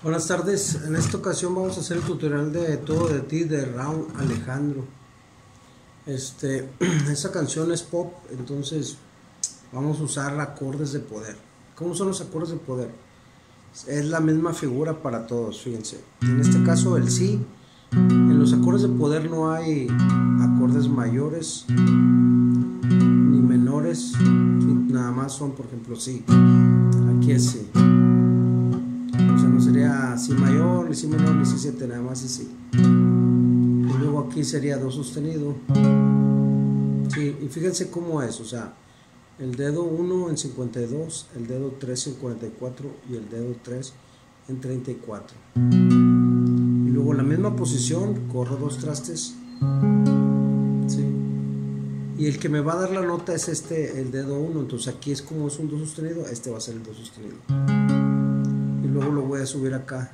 Buenas tardes, en esta ocasión vamos a hacer el tutorial de Todo de ti de Raúl Alejandro. Este, esa canción es pop, entonces vamos a usar acordes de poder. ¿Cómo son los acordes de poder? Es la misma figura para todos, fíjense. En este caso el sí, en los acordes de poder no hay acordes mayores ni menores, nada más son por ejemplo sí. Aquí es sí si mayor, si menor, ni si 7, nada más y si. Y luego aquí sería do sostenido. Sí, y fíjense cómo es, o sea, el dedo 1 en 52, el dedo 3 en 44 y el dedo 3 en 34. Y luego la misma posición, corro dos trastes. Sí. Y el que me va a dar la nota es este, el dedo 1. Entonces aquí es como es un do sostenido, este va a ser el do sostenido luego lo voy a subir acá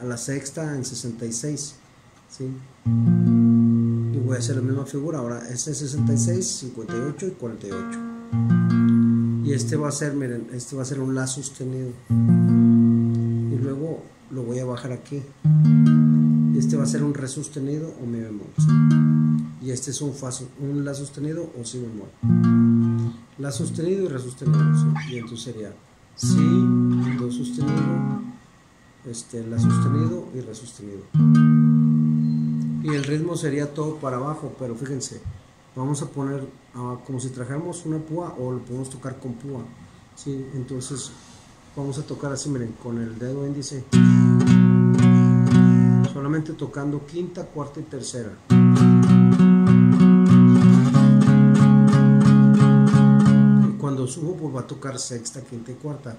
a la sexta en 66 ¿sí? y voy a hacer la misma figura ahora este es 66 58 y 48 y este va a ser miren este va a ser un la sostenido. Y luego lo voy a bajar aquí. Este va a ser un re sostenido o mi bemol y este es un fa un la sostenido o si bemol. La sostenido y re sostenido y entonces sería si, este, la sostenido y re sostenido. Y el ritmo sería todo para abajo, pero fíjense, vamos a poner como si trajéramos una púa o lo podemos tocar con púa. ¿sí? Entonces vamos a tocar así, miren, con el dedo índice. Solamente tocando quinta, cuarta y tercera. subo pues va a tocar sexta, quinta y cuarta.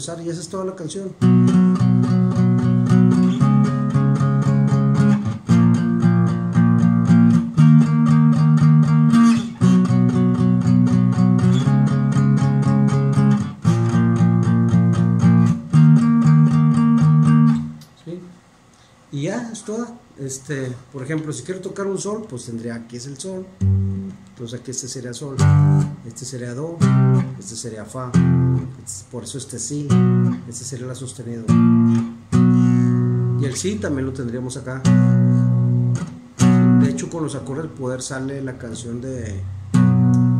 Y esa es toda la canción. y ya es toda. Este, por ejemplo, si quiero tocar un sol, pues tendría aquí es el sol. Entonces aquí este sería sol, este sería do, este sería fa, este, por eso este sí, este sería la sostenido. Y el sí también lo tendríamos acá. De hecho, con los acordes del poder sale la canción de,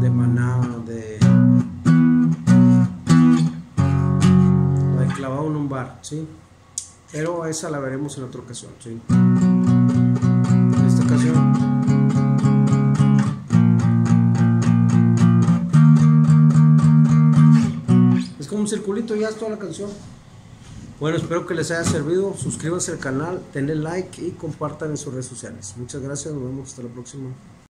de Maná, de, de clavado en un bar, ¿sí? Pero esa la veremos en otra ocasión, ¿sí? En esta ocasión. Circulito, ya es toda la canción. Bueno, espero que les haya servido. Suscríbanse al canal, denle like y compartan en sus redes sociales. Muchas gracias, nos vemos hasta la próxima.